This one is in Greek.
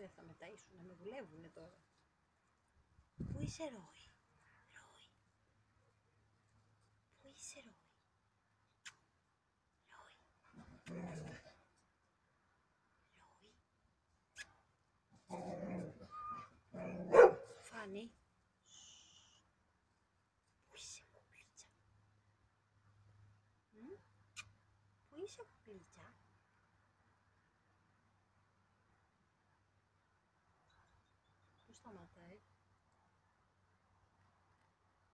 δεν θα μεταΐσουν, να με δουλεύουνε τώρα. Πού είσαι Ρόι, Ρόι. Πού είσαι Ρόι; Ρόι. Ρόι. Φάνη. Πού είσαι κουκλίτσα. Μμ; Πού είσαι κουκλίτσα. Πού σταματάει.